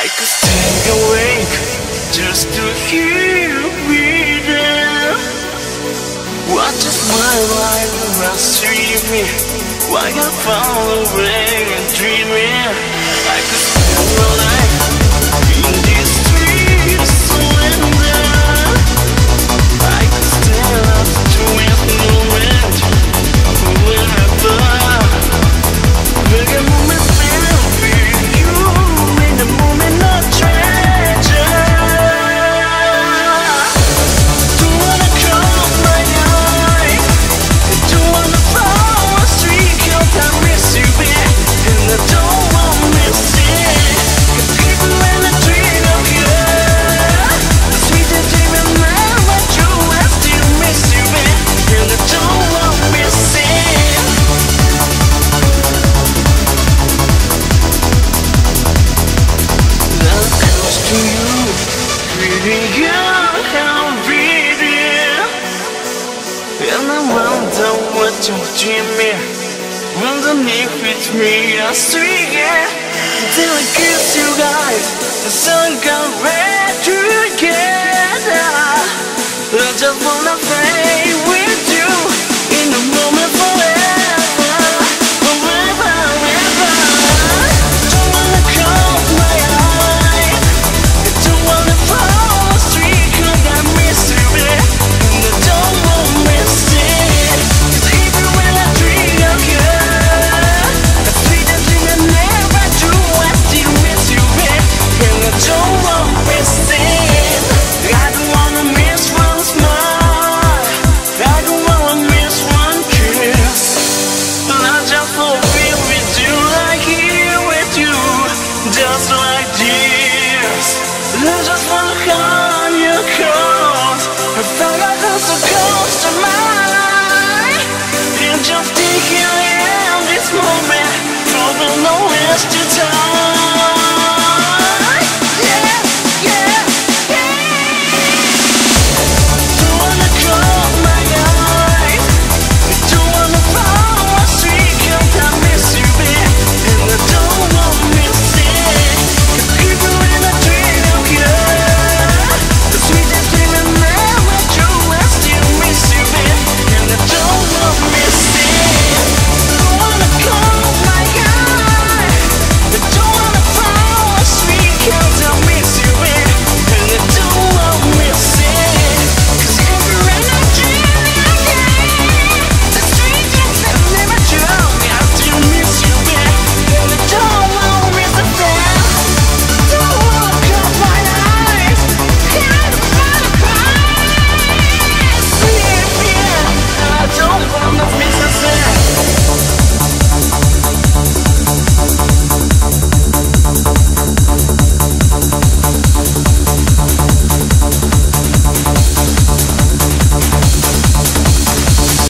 I could stay awake just to hear you breathing. What if my life runs through me? Why I fall away? Baby, you. can be there And I wonder what you're dreaming Underneath between us three, yeah Till I kiss you guys The sun got red years. There's just one hand you caught I felt like there's a ghost.